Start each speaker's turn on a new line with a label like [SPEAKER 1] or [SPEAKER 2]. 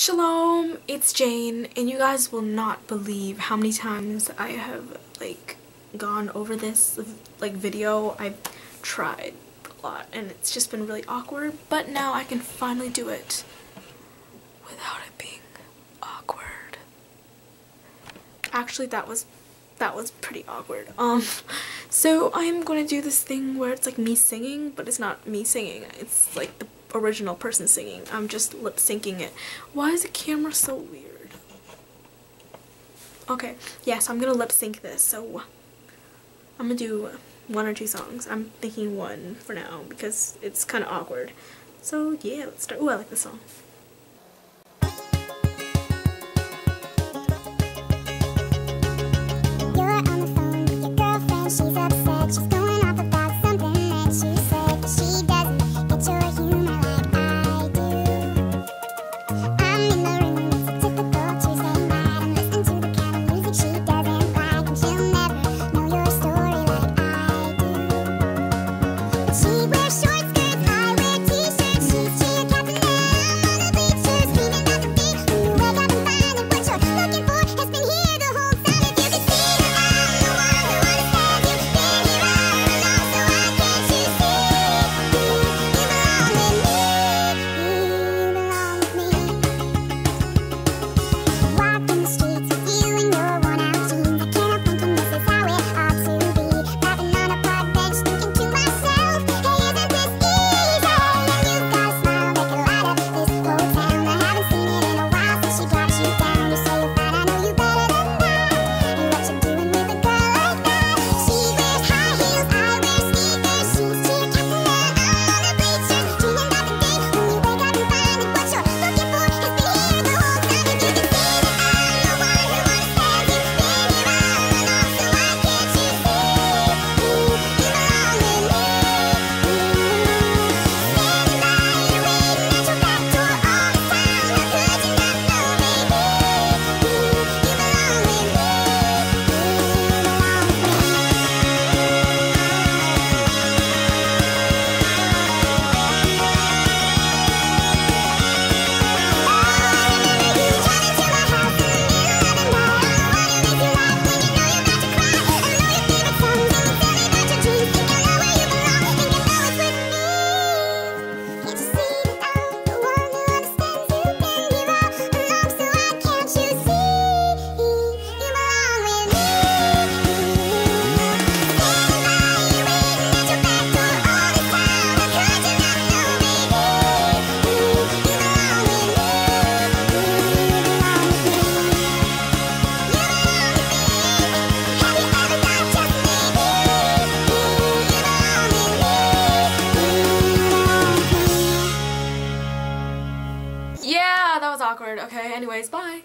[SPEAKER 1] Shalom, it's Jane, and you guys will not believe how many times I have, like, gone over this, like, video. I've tried a lot, and it's just been really awkward, but now I can finally do it without it being awkward. Actually, that was, that was pretty awkward. Um, so I'm to do this thing where it's, like, me singing, but it's not me singing. It's, like, the original person singing. I'm just lip syncing it. Why is the camera so weird? Okay, yes, yeah, so I'm gonna lip sync this. So I'm gonna do one or two songs. I'm thinking one for now because it's kind of awkward. So yeah, let's start. Oh, I like this song. Awkward. Okay, anyways, bye.